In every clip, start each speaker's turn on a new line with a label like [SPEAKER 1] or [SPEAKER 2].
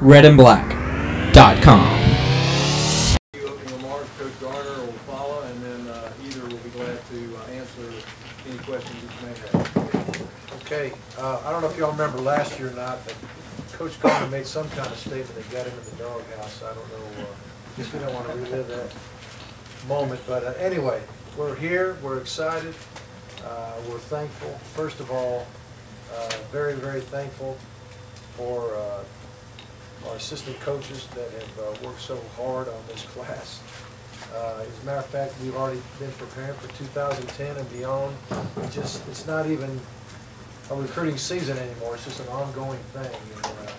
[SPEAKER 1] redandblack.com.
[SPEAKER 2] Few opening remarks, Coach Garner will follow, and then either will be glad to answer any questions you may have.
[SPEAKER 3] Okay, uh, I don't know if y'all remember last year or not, but Coach Garner made some kind of statement that got him in the doghouse. I don't know, uh, guess we don't want to relive that moment, but uh, anyway, we're here, we're excited, uh, we're thankful. First of all, uh, very, very thankful for uh, our assistant coaches that have uh, worked so hard on this class. Uh, As a matter of fact, we've already been preparing for 2010 and beyond. It just, it's not even a recruiting season anymore, it's just an ongoing thing. And uh,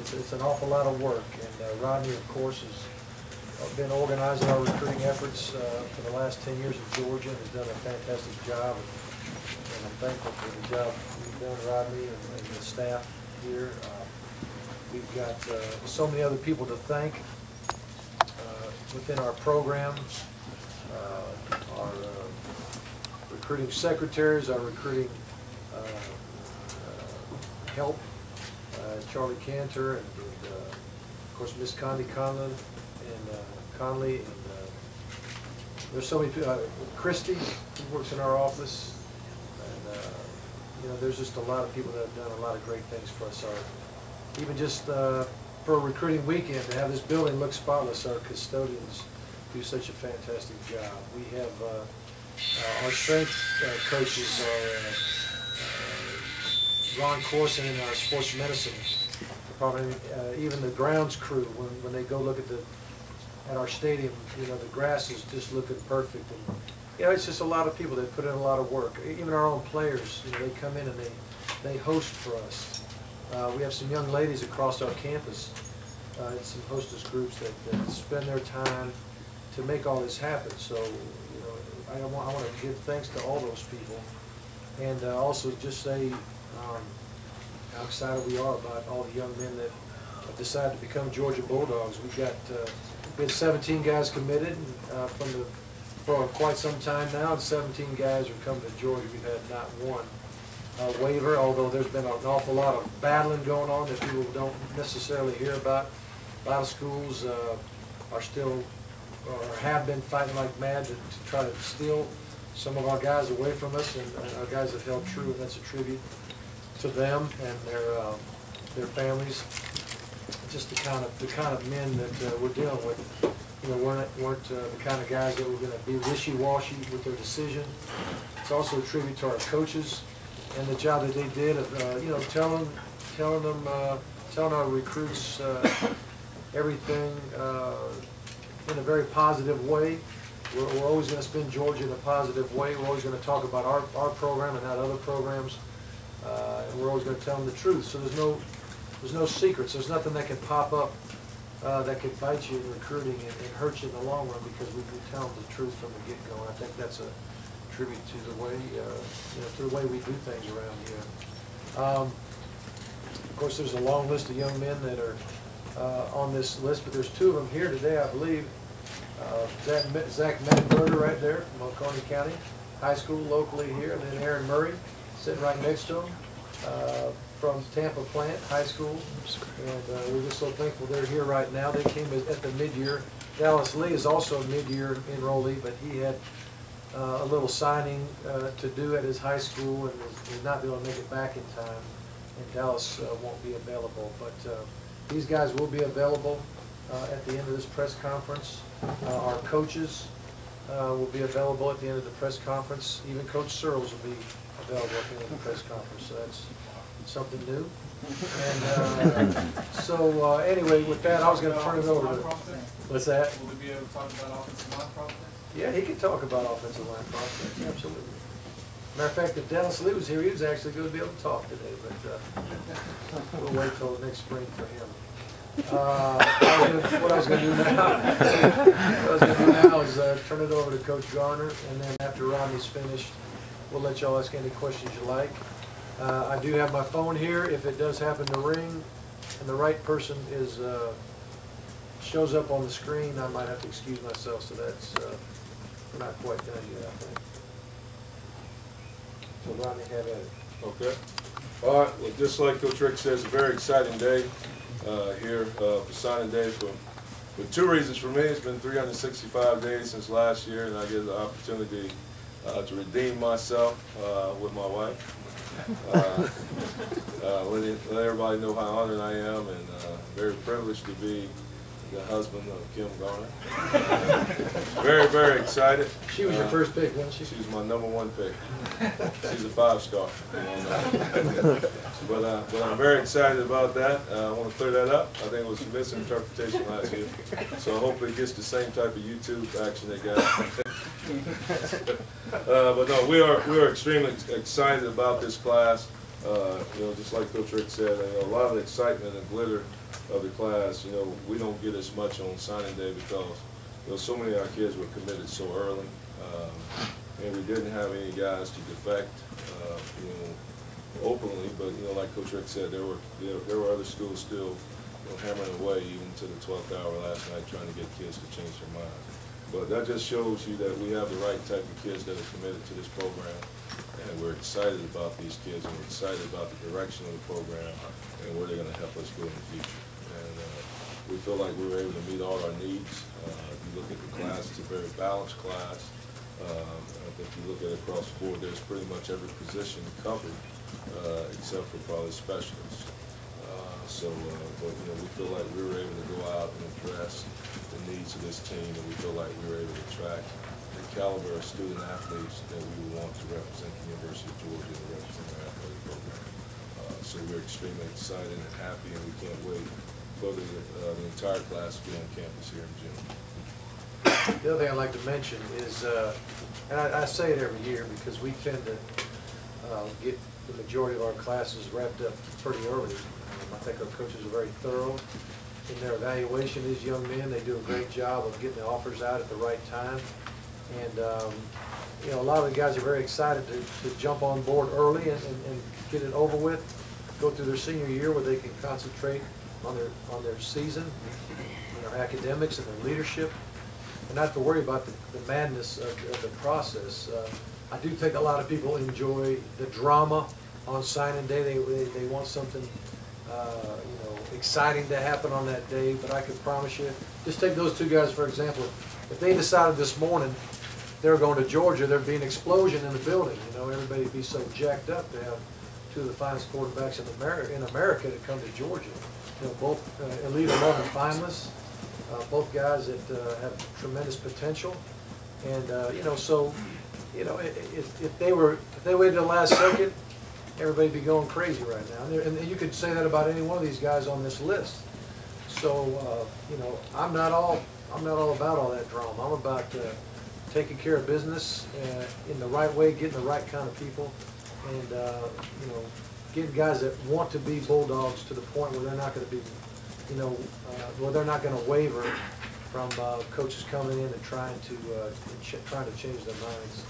[SPEAKER 3] It's, it's an awful lot of work, and uh, Rodney, of course, has been organizing our recruiting efforts uh, for the last 10 years in Georgia, and has done a fantastic job. And I'm thankful for the job you've done, Rodney, and and the staff here. We've got uh, so many other people to thank uh, within our program, uh, our uh, recruiting secretaries, our recruiting uh, uh, help, Charlie Cantor, and and, of course, Miss Connie Conlon, and Conley, and there's so many, peo- uh, Christie, who works in our office, and, you know, there's just a lot of people that have done a lot of great things for us. Our, even just uh, for a recruiting weekend, to have this building look spotless, our custodians do such a fantastic job. We have, uh, uh, our strength uh, coaches are uh, uh, Ron Courson in our sports medicine department, even the grounds crew, when, when they go look at the, at our stadium, you know, the grass is just looking perfect. And You know, it's just a lot of people that put in a lot of work. Even our own players, you know, they come in and they, they host for us. Uh, we have some young ladies across our campus, uh, and some hostess groups that, that spend their time to make all this happen. So, you know, I want, I want to give thanks to all those people. And uh, also just say, um, how excited we are about all the young men that have decided to become Georgia Bulldogs. We've got, uh, we had 17 guys committed uh, from the, for quite some time now, and 17 guys are coming to Georgia. We've had not one uh, waiver, although there's been an awful lot of battling going on that people don't necessarily hear about. A lot of schools uh, are still, or have been fighting like mad to to try to steal some of our guys away from us, and and our guys have held true, and that's a tribute to them and their, um, their families. Just the kind of, the kind of men that uh, we're dealing with, you know, weren't, weren't uh, the kind of guys that were gonna be wishy-washy with their decision. It's also a tribute to our coaches and the job that they did of, uh, you know, telling, telling them, uh, telling our recruits uh, everything uh, in a very positive way. We're, we're always gonna spin Georgia in a positive way. We're always gonna talk about our, our program and not other programs. Uh, and we're always gonna tell them the truth. So there's no, there's no secrets. There's nothing that can pop up uh, that could bite you in recruiting and, and hurt you in the long run because we, we tell them the truth from the get-go. And I think that's a tribute to the way, uh, you know, to the way we do things around here. Um, of course, there's a long list of young men that are uh, on this list, but there's two of them here today, I believe. Uh, Zach Zach right there from Oconee County High School locally here, and then Aaron Murray sitting right next to him uh, from Tampa Plant High School. And uh, we're just so thankful they're here right now. They came at at the mid-year. Dallas Lee is also a mid-year enrollee, but he had uh, a little signing uh, to do at his high school and was not able to make it back in time. And Dallas uh, won't be available, but uh, these guys will be available uh, at the end of this press conference. Uh, Our coaches uh, will be available at the end of the press conference. Even Coach Searels will be available at the end of the press conference, so that's something new. And uh, so, uh, anyway, with that, I was gonna turn it over to, what's that?
[SPEAKER 2] Will we be able to talk about offensive line?
[SPEAKER 3] Yeah, he could talk about offensive line prospects, absolutely. Matter of fact, if Dennis Lee was here, he was actually gonna be able to talk today, but, uh, we'll wait till next spring for him. Uh, What I was gonna do now, what I was gonna do now is, uh, turn it over to Coach Garner, and then after Rodney's finished, we'll let y'all ask any questions you like. Uh, I do have my phone here, if it does happen to ring, and the right person is, uh, shows up on the screen, I might have to excuse myself, so that's, uh, we're not quite done yet, I think. So Rodney, have at it.
[SPEAKER 4] Okay. All right, well, just like Coach Richt says, a very exciting day.
[SPEAKER 1] uh, here uh, for signing day for, for two reasons for me. It's been 365 days since last year, and I get the opportunity uh, to redeem myself uh, with my wife. Uh, uh, let, it, let everybody know how honored I am and very privileged to be the husband of Kim Garner. very, very excited.
[SPEAKER 3] She was your
[SPEAKER 1] Uh,
[SPEAKER 3] first pick, wasn't she?
[SPEAKER 1] She was my number one pick. She's a five star. But, uh, but I'm very excited about that. Uh, I want to clear that up. I think it was a misinterpretation last year. So hopefully it gets the same type of YouTube action they got. Uh, but no, we are, we are extremely excited about this class. Uh, you know, just like Coach Richt said, you know, a lot of excitement and glitter of the class, you know, we don't get as much on signing day because, you know, so many of our kids were committed so early. Um, and we didn't have any guys to defect, uh, you know, openly, but, you know, like Coach Richt said, there were, there, there were other schools still, you know, hammering away even to the twelfth hour last night, trying to get kids to change their minds. But that just shows you that we have the right type of kids that are committed to this program, and we're excited about these kids, and we're excited about the direction of the program, and where they're gonna help us go in the future. And, uh, we feel like we were able to meet all our needs. Uh, if you look at the class, it's a very balanced class. Um, I think you look at it across the board, there's pretty much every position covered, uh, except for probably specialists. Uh, So, uh, but, you know, we feel like we were able to go out and address the needs of this team, and we feel like we were able to attract the caliber of student athletes that we want to represent the University of Georgia and represent our athletic program. Uh, So we're extremely excited and happy, and we can't wait for the, uh, the entire class to be on campus here in June.
[SPEAKER 3] The other thing I'd like to mention is, uh, and I, I say it every year because we tend to uh, get the majority of our classes wrapped up pretty early. Um, I think our coaches are very thorough in their evaluation of these young men. They do a great job of getting the offers out at the right time. And, um, you know, a lot of the guys are very excited to, to jump on board early and, and and get it over with, go through their senior year where they can concentrate on their, on their season, and their academics and their leadership and not to worry about the, the madness of, of the process. Uh, I do think a lot of people enjoy the drama on signing day. They, they, they want something, uh, you know, exciting to happen on that day, but I can promise you, just take those two guys for example. If they decided this morning they were going to Georgia, there'd be an explosion in the building, you know, everybody'd be so jacked up to have two of the finest quarterbacks in America, in America to come to Georgia. You know, both uh, elite eleven finalists, uh, both guys that uh, have tremendous potential. And, uh, you know, so, you know, if, if they were, if they waited the last second, everybody'd be going crazy right now. And And you could say that about any one of these guys on this list. So, uh, you know, I'm not all, I'm not all about all that drama. I'm about uh, taking care of business uh, in the right way, getting the right kind of people, and, uh, you know, getting guys that want to be Bulldogs to the point where they're not gonna be, you know, uh, where they're not gonna waver from uh, coaches coming in and trying to, uh, and trying to change their minds